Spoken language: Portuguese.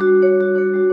Música